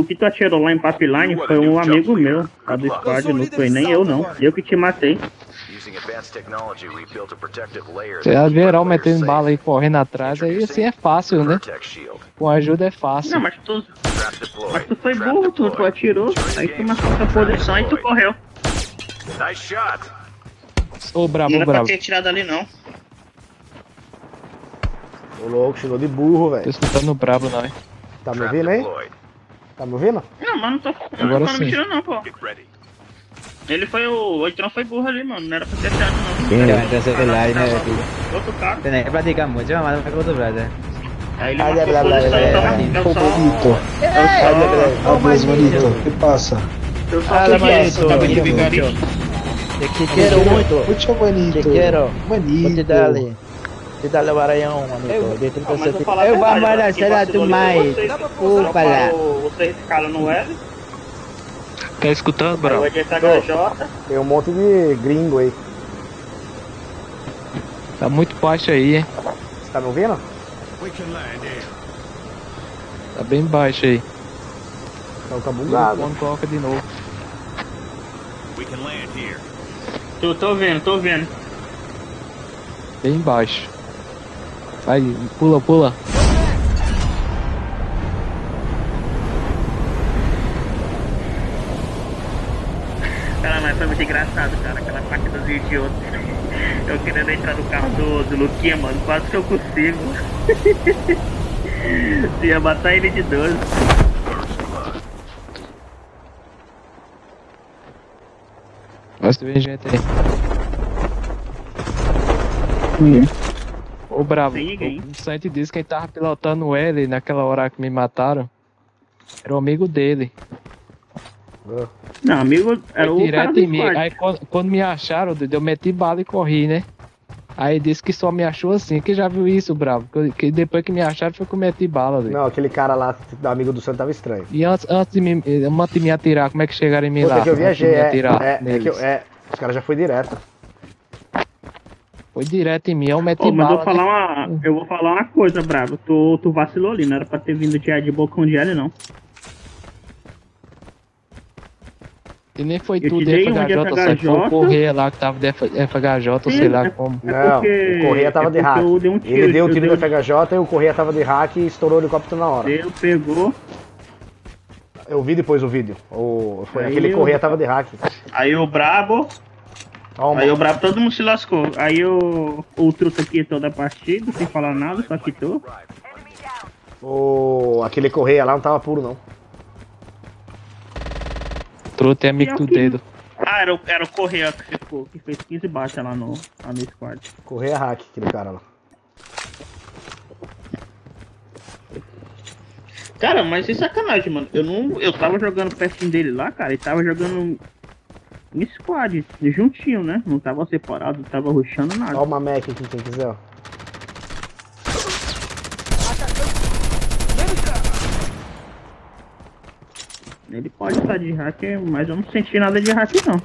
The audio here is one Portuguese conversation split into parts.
o que tu atirou lá em pipeline foi um amigo meu, lá do squad, não foi nem eu não. Eu que te matei. A geral metendo bala e correndo atrás, aí assim é fácil, né? Com ajuda é fácil. Não, mas tu. Mas tu foi burro, tu, tu atirou, aí tu marcou tua posição e tu correu. Ô, brabo, Não era pra brabo. ter atirado ali não. Ô louco, chegou de burro, Tô velho. escutando o brabo, não, hein? Tá me ouvindo aí? Tá me ouvindo? Não, mas não tô. Eu Agora não tô sim. me tirando não, pô. Ele foi o. O Eitrão foi burro ali, mano. Não era pra ter atirado não. Pero entonces el aire, Outro cara. tenés que practicar mucho, mamá, con tu brother. Aí ele blá, só- blá. eu Ô, bonito. só- Adeus, bonito. O que passa? Eu só Fala, fiquei bonito, de bonito. vigarista. Te quiero mucho. Mucho bonito. Te quiero. Bonito. Te dale. Te dale barayão, manito. De Ah, mas 37. vou falar a Eu vou quem a tu mais. Upa lá. Vocês ficaram no L, Tá escutando, brabo? EDSHJ. Tem um monte de gringo aí. Tá muito baixo aí, hein? Você tá me ouvindo? Tá bem baixo aí. Então tá bugado. Quando coloca de novo. Tô, tô vendo, tô vendo. Bem baixo. Vai, pula, pula. Cara, mas foi muito engraçado, cara, aquela parte dos idiotas. Eu querendo entrar no carro do, do Luquinha, mano, quase que eu consigo. Ia matar ele de 12. Mas tem gente aí. Ô, bravo. O Santi disse que quem tava pilotando o L naquela hora que me mataram era o amigo dele. Não, amigo, era Foi o cara direto em mim. Aí quando, quando me acharam, eu meti bala e corri, né? Aí disse que só me achou assim, que já viu isso, bravo. Que, que depois que me acharam foi que eu meti bala. Não, aquele cara lá, do amigo do Santo, tava estranho. E antes, antes de me, antes de me atirar, como é que chegaram em mim Puta lá? que eu viajei, é, é, é que eu, é, os caras já foi direto. Foi direto em mim, eu meti Ô, mas eu vou né? falar uma, eu vou falar uma coisa, bravo. Tu, tu vacilou ali, não era pra ter vindo de, de bocão de L, não. E nem foi Eu tudo um de FHJ, sabe? Foi o FHJ. Correia lá que tava de FHJ, ou sei lá é- como. É Não, porque- o Correia tava é de hack. um tiro, Ele deu o tiro dei do FHJ e o Correia tava de hack e estourou o helicóptero na hora. Ele pegou, Eu vi depois o vídeo. O, foi Aí aquele eu- Correia tava de hack. aí o brabo, Toma. aí o brabo todo mundo se lascou. Aí o, o truta aqui toda a partida, sem falar nada, só quitou. O, aquele Correia lá não tava puro, não. Truta é amigo do dedo. Ah, era o, era o Correia que ficou, que fez 15 baixas lá no, lá no squad. Correia hack, aquele cara lá. Cara, mas sem sacanagem, mano. Eu não. Eu tava jogando pertinho dele lá, cara, e tava jogando em squad, juntinho, né? Não tava separado, não tava rushando nada. Olha uma Mac aqui, quem quiser, ó. Ele pode estar de hack, mas eu não senti nada de hack não.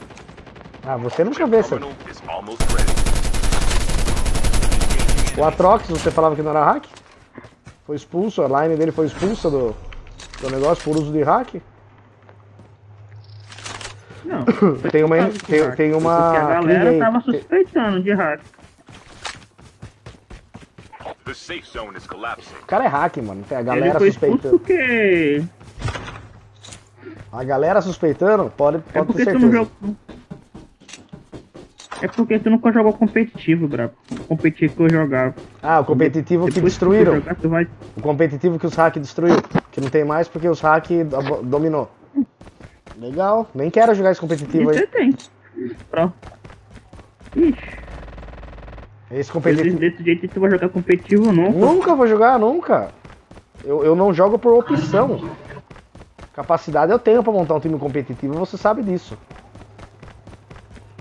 Ah, você nunca vê, sabe? O Atrox, você falava que não era hack? Foi expulso, a line dele foi expulsa do, do negócio por uso de hack? Não. Tem uma, Por tem, tem uma Porque a galera tava suspeitando de hack. The safe zone is collapsing. O cara é hack, mano. Tem a Ele galera suspeitando. porque. A galera suspeitando, pode, É pode ter porque tu não certeza. jogou. É porque tu nunca jogou competitivo, brabo. O competitivo que eu jogava. Ah, o competitivo que Depois destruíram. tu jogar, vai... O competitivo que os hack destruiu. Que não tem mais porque os hack dominou. Legal. Nem quero jogar esse competitivo Você aí. tem. Pronto. Ixi, Esse competitivo. desse jeito tu vai jogar competitivo não. Nunca vou jogar, nunca. Eu, eu não jogo por opção. Capacidade eu tenho pra montar um time competitivo, você sabe disso.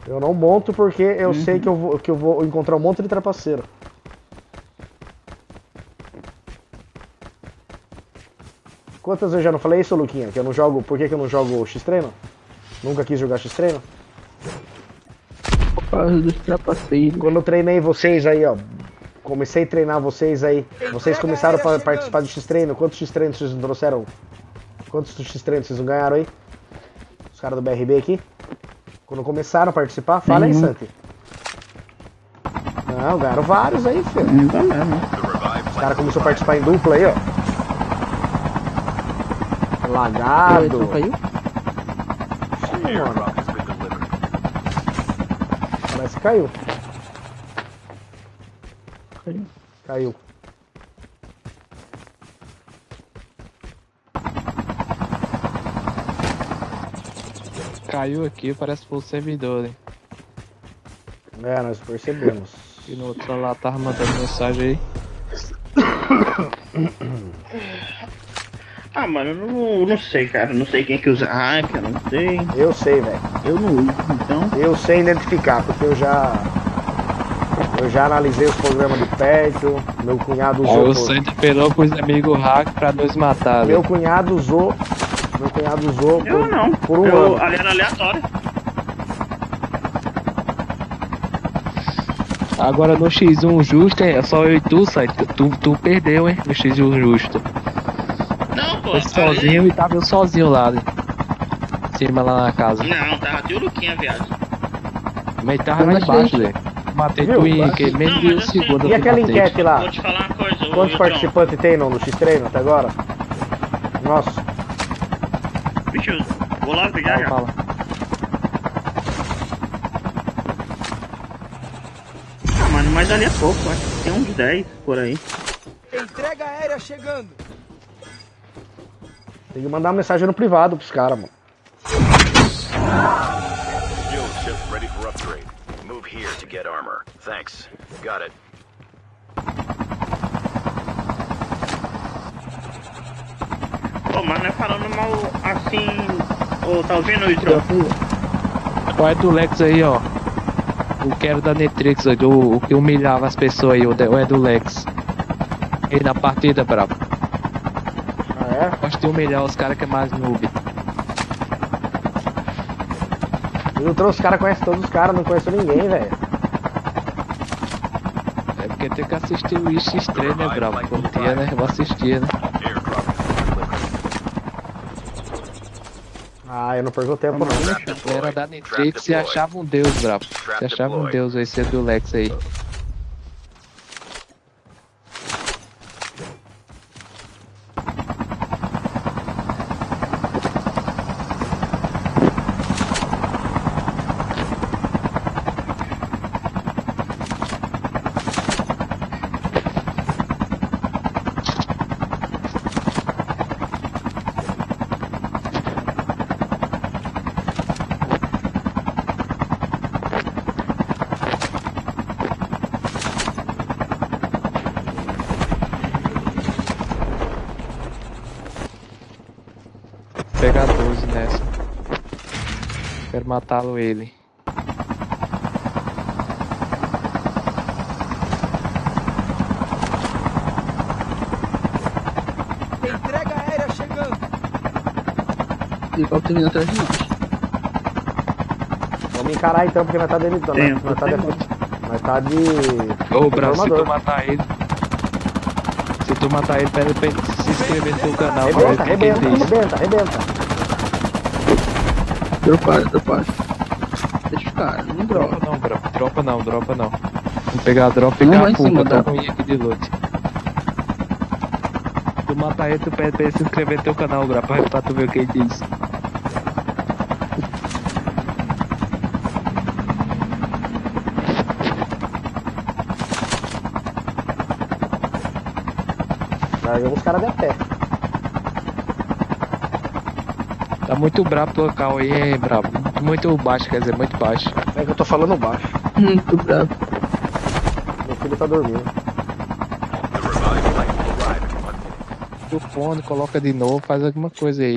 Eu não monto porque eu sei que eu, vou, que eu vou encontrar um monte de trapaceiro. Quantas eu já não falei isso, Luquinha? Que eu não jogo. Por que, que eu não jogo X-Treino? Nunca quis jogar X-Treino? Por causa dos trapaceiros. Quando eu treinei vocês aí, ó. Comecei a treinar vocês aí. Vocês começaram a participar do X-Treino. Quantos X-Treinos vocês não trouxeram Quantos X-Treinos vocês não ganharam aí? Os caras do BRB aqui? Quando começaram a participar, fala aí, Nenhum. Santi. Não, ganharam vários aí, filho. Não tá mesmo. The revived O cara começou a participar em dupla aí, ó. Lagado. Caiu? Sim, mano. que caiu. Caiu. Caiu. Caiu aqui, parece que foi o servidor, hein? É, nós percebemos. E no outro lá tava mandando mensagem aí. Ah, mano, eu não, eu não sei, cara. Não sei quem que usa hack, eu não sei. Eu sei, velho. Eu não uso, então. Eu sei identificar, porque eu já. Eu já analisei os programas de perto. Meu cunhado usou. o por- Santos apelou pros amigos hack pra nos matar, Meu cunhado usou. Meu cunhado usou Eu por, não. por um eu, ano. ali era aleatório. Agora no X1 justo, é só eu e tu, sai. Tu, tu perdeu, hein? No X1 justo. Foi sozinho e tava eu sozinho lá, né? Cima lá na casa. Não, tava teu Luquinha, viado. Mas tava lá embaixo, velho. Matei Viu? tu em menos Não, de um assim, segundo. E aquela enquete lá? Vou te falar uma coisa, Quantos participantes tem no, no X-Treino até agora? Nossa, Bicho, vou lá Fala, já. fala. Ah, mano, mas ali é pouco, acho que tem uns 10 por aí. Entrega aérea chegando. Tem que mandar uma mensagem no privado pros caras, mano. Skills just ready for upgrade. Move here to get armor. Thanks. Got it. Pô, mas não é falando mal assim. Ô, tá ouvindo? Qual é do Lex aí, ó? O que era da Netrix, do, o que humilhava as pessoas aí, o, o é do Lex. Aí na partida, brabo. Gosto de humilhar os caras que é mais noob. Eu trouxe os caras, conhece todos os caras, não conheço ninguém, velho. É porque tem que assistir o X3, né, brabo? Quando tinha, né? Eu vou assistir, né? Ah, eu não perco tempo não. Era da Netrix e achava um deus, brabo. Se achava um deus esse é do Lex aí. Pegar 12 nessa. Quero matá-lo ele. Entrega aérea chegando. Helicóptero vindo atrás de nós. Vamos encarar então, porque nós tá dele. Nós, Tem, nós, tá de, nós tá de. Ô, bravo, se tu matar ele. Se tu matar ele, pede pra ele se inscrever no teu canal. pra Arrebenta, ver o que que arrebenta, ele diz. arrebenta, arrebenta. Dropar, dropar. Deixa os caras, não dropa. Dropa não, bro. Dropa não, dropa não. Vou pegar a drop e Não, pegar vai a tô tá? ruim aqui de loot. Tu matar ele, tu pede pra ele se inscrever no teu canal, bro, pra, pra tu ver o que ele diz. Largamos os caras de a pé. Tá muito brabo teu local aí, hein, brabo. Muito baixo, quer dizer, muito baixo. É que eu tô falando baixo. Muito bravo. Meu filho tá dormindo. Tu fone, coloca de novo, faz alguma coisa aí.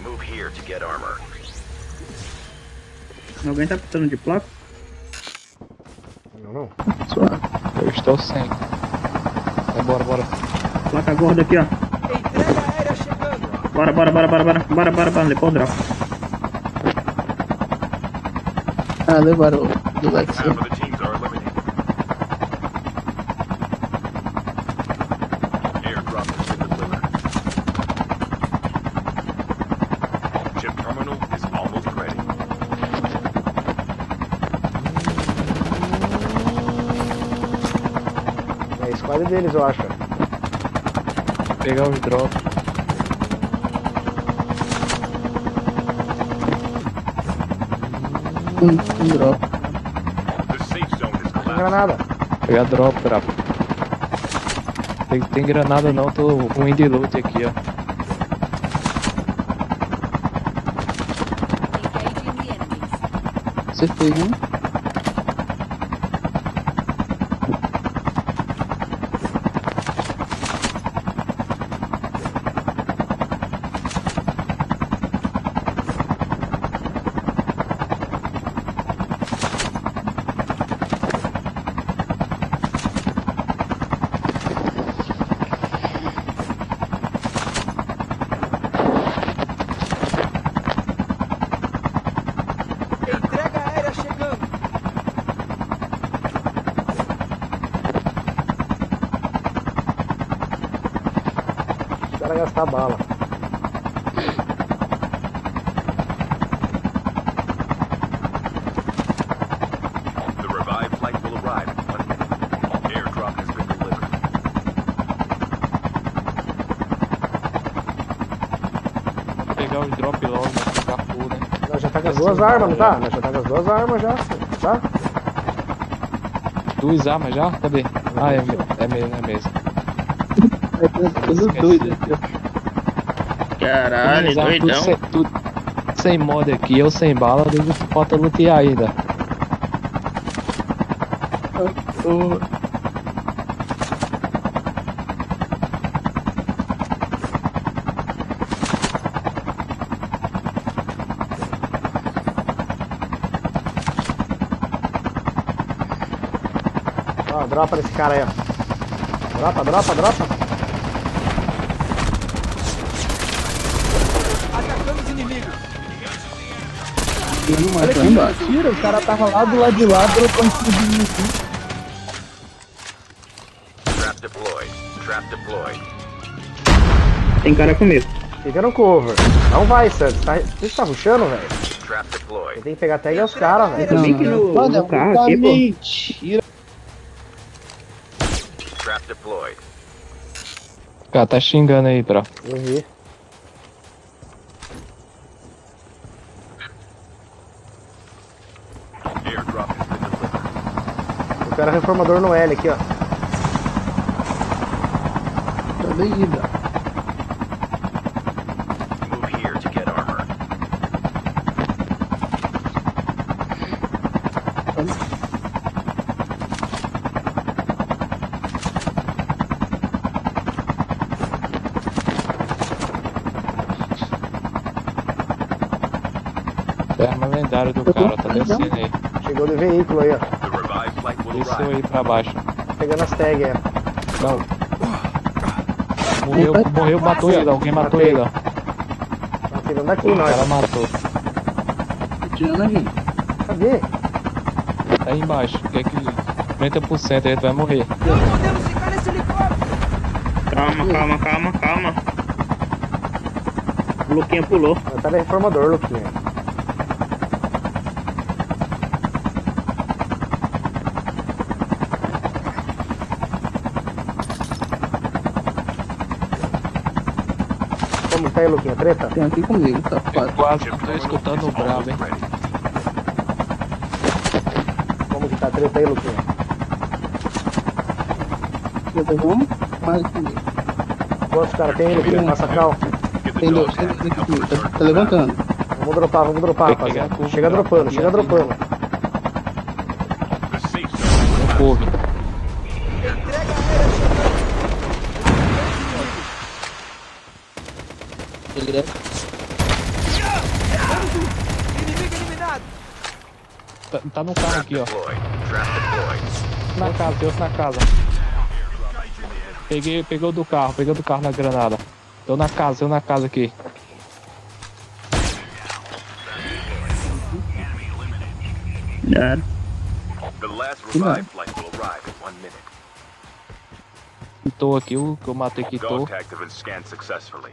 Move here to get armor. Alguém tá precisando de placa? Não, não. Eu estou sem. Vai, bora, bora. Placa gorda aqui, ó. Entrega aérea chegando. Bora, bora, bora, bora, bora. Bora, bora, bora. Depois drop. Ah, levaram do Lexi. É a esquadra deles, eu acho. Pegar os drops. Um, um drop. Tem granada. Pegar drop, brabo. Tem, tem granada não, tô ruim de loot aqui, ó. Engaging the enemies. Acertei um. Entrega aérea chegando. Os caras gastar bala. The revived flight will arrive in one minute. Airdrop has been delivered. Vou pegar os drop logo, né? Ficar full, né? Já tá com as duas armas, não tá? Nós já tá com as duas armas já, tá? Duas armas já? Cadê? Ah, é, me- é mesmo, é mesmo. É tudo doido ó. Caralho, armas, tudo doidão. sem, tudo sem mod aqui, eu sem bala, devo falta lutear ainda. Ó, dropa nesse cara aí, ó. Dropa, dropa, dropa. Mato lá embaixo. Mentira, o cara tava lá do lado de lá, dropou em cima de mim aqui. Trap deployed. Trap deployed. Tem cara comigo. Fica no cover. Não vai, Santos. Tá... Você tá rushando, velho? Trap deployed. Tem que pegar tag é os caras, velho. Bem que no, Mano, é no carro muita aqui, pô. mentira. Trap deployed. O cara tá xingando aí, bro. Eu vi. Airdrop has been Eu quero reformador no L aqui, ó. Tá bem, Ibra. Move here to get armor. É a arma lendária do cara, tá descendo aí. Chegou de veículo aí, ó. The revived flight will Desceu aí pra baixo. Tá pegando as tags aí, ó. Não. Morreu, morreu, matou ele, alguém matou ele, ó. Tá tirando daqui, O nós. cara matou. Tô tirando aqui. Cadê? Tá aí embaixo. Quer que 50% aí tu vai morrer. Não podemos ficar nesse helicóptero. Calma, calma, calma, calma. O Luquinha pulou. Tá reformador, Luquinha. Tá aí, Luquinha? Treta? Tem aqui comigo, tá quase Chip tô escutando o brabo, hein. Como que tá a treta aí, Luquinha? Treta, vamos? Mais comigo. Quantos caras tem aí, Luquinha? Passa cal. Tem dois, tem tags dois Tá, tá levantando. Vamos dropar, vamos dropar, rapaziada. Chega cara. dropando, chega dropando. battle. The safe zone is Não collapsed. coube. Entrega aérea chegando. Direto. Inimigo eliminado. Tá, no carro aqui, ó. Na casa, tem outro na casa. Peguei, pegou do carro, pegou do carro na granada. Tô na casa, eu na casa aqui. Minute. Quitou aqui, o que eu matei scanned successfully.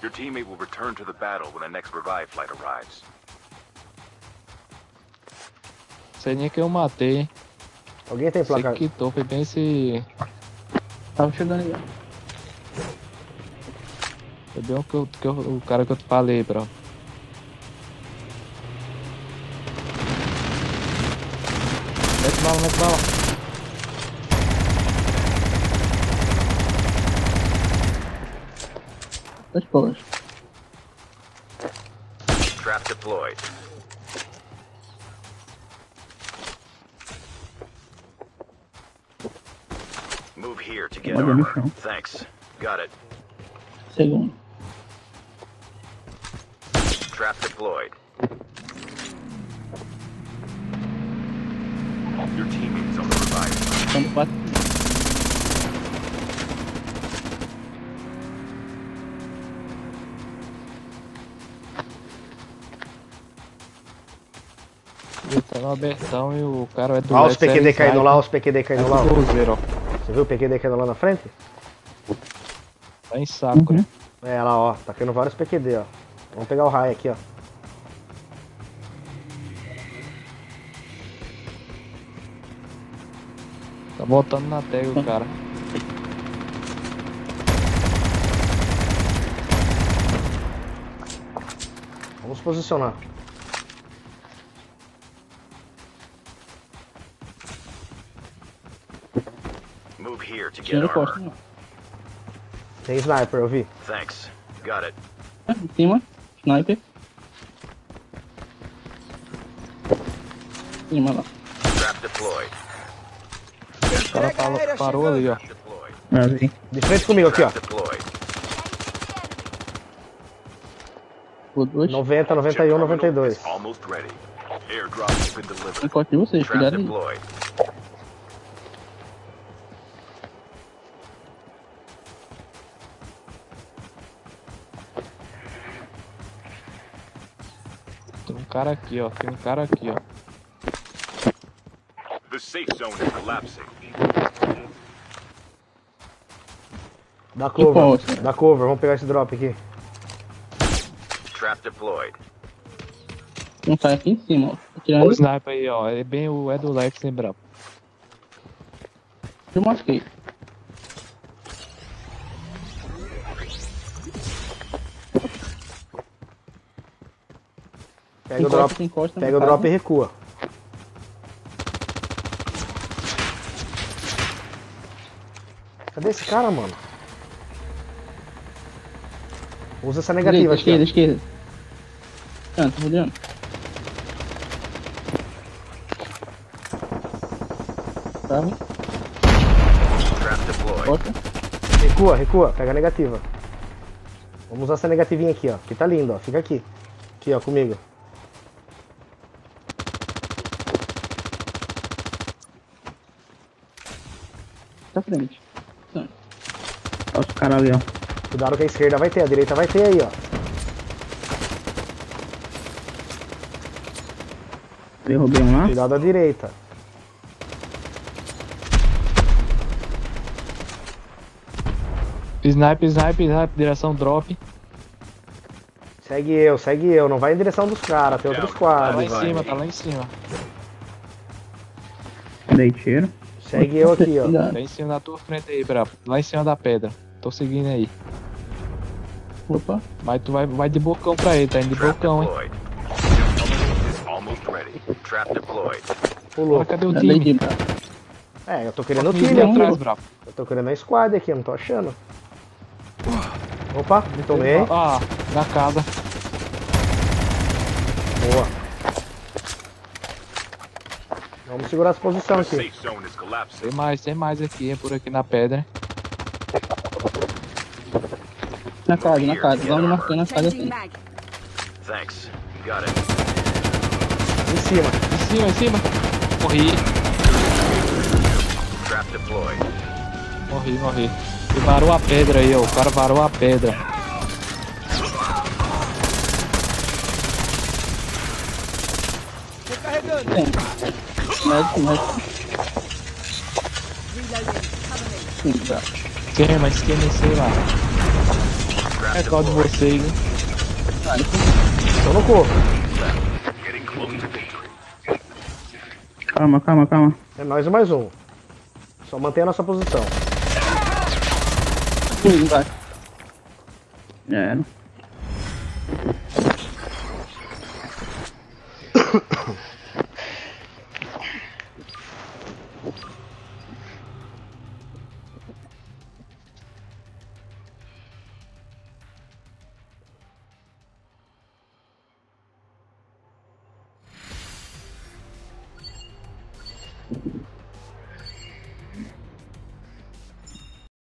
Your teammate will return to the battle when the next revive flight arrives. Sei nem que eu matei, hein. Alguém tem placa? quitou, foi bem esse. Tava chegando aí, ó. Foi bem o, que eu- que eu- o cara que eu te falei, bro. Mete bala, mete bala. Das boas. Trap deployed. Move here to get Olha no armor. chão. Thanks. Got it. Segundo. Trap deployed. Your teammates on the revive. Quando quatro. Ele tá no abertão e o cara é do Olha os Lex, é PQD caindo sniper. lá, os PQD caindo lá. cruzeiro, ó. Você viu o PQD caindo lá na frente? Tá em saco, né? É, lá, ó. Tá caindo vários PQD, ó. Vamos pegar o raio aqui, ó. Tá voltando na tag o cara. Vamos posicionar. Costa, não. Tem sniper, eu vi. Thanks. Got it. Ah, Em cima. Sniper. Em cima lá. Trap deployed. O cara parou, parou ali, ó. Ah, vi. De frente comigo aqui, ó. Trap deployed. Por dois. 90, 91, Chip terminal 92. is Almost ready. Airdrop has been delivered. Vocês, Trap cuidado aí. Cara aqui, ó. Tem um cara aqui, ó. The safe zone is collapsing. Dá cover. Dá cover, vamos pegar esse drop aqui. Trap deployed. Um sai aqui em cima, ó. Tá O sniper aí, ó. É bem o é do Lex, hein, brabo. Eu masquei. Pega o drop. Encosta, encosta. Pega o drop e recua. Cadê esse cara, mano? Usa essa negativa Direita, aqui, esquerda, ó. esquerda. Ah, tô rodeando. Trava. Trap deployed. Costa. Recua, recua. Pega a negativa. Vamos usar essa negativinha aqui, ó. Que tá lindo, ó. Fica aqui. Aqui, ó, comigo. Pra frente. Olha os caras ali, ó. Cuidado que a esquerda vai ter, a direita vai ter aí, ó. Derrubei um lá. Cuidado da direita. Sniper, sniper, sniper, direção drop. Segue eu, segue eu. Não vai em direção dos caras, tem outros Tá quadros. lá em vai. cima, tá lá em cima. Dei tiro. Segue eu aqui, ó. Cuidado. Tá em cima da tua frente aí, brabo. Lá em cima da pedra. Tô seguindo aí. Opa. Mas tu vai, vai de bocão pra ele, tá indo de Trap bocão, hein. Pulou. Agora cadê o dei time? É, eu tô querendo o Time atrás, brabo. Eu tô querendo a squad aqui, eu não tô achando. Opa, tomei. Ah, na casa. Boa. Vamos segurar essa posição The aqui. Tem mais, tem mais aqui, por aqui na pedra. Na casa, na casa. Vamos marcando na casa mag. Thanks. Got it. Em cima. Em cima, em cima. Morri, Trap deployed. morri, morri. E varou a pedra aí, ó. O cara varou a pedra. Recarregando. Médico, médico. Me. Sim, tá. Esquema, esquema, sei lá. É qual de vocês, hein? Tô no corpo. To victory. Calma, calma, calma. É nós e mais um. Só mantenha a nossa posição. Sim, embaixo. É.